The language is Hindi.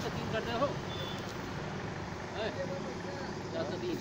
जास्त तीन करते हो जास्त तीन